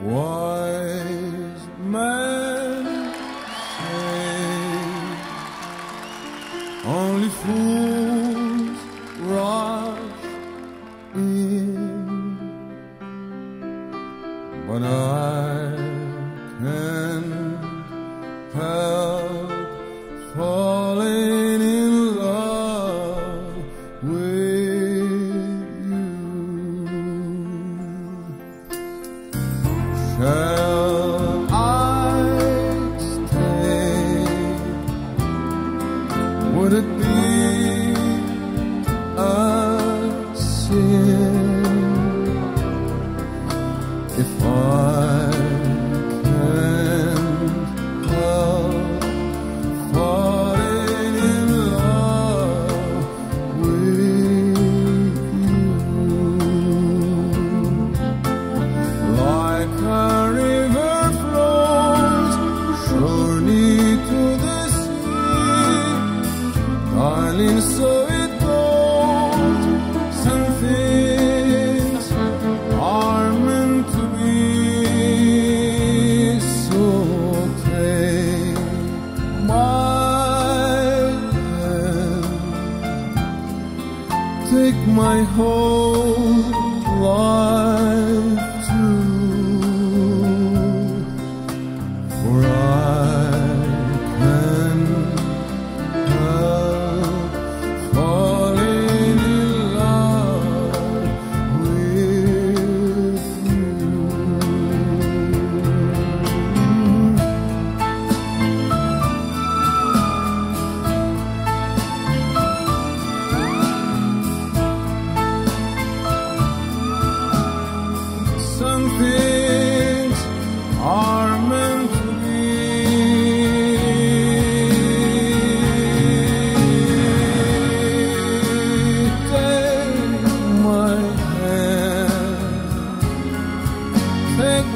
Wise men say only fools rush in, but I I stay? Would it be darling, so it goes. Some things are meant to be. So take my hand, take my whole.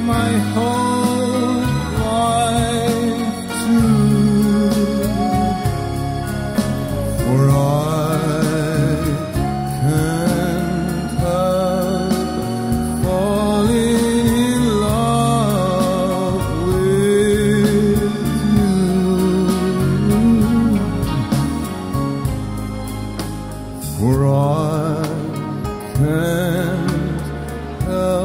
my whole life through. For I can't help falling in love with you. For I can't help.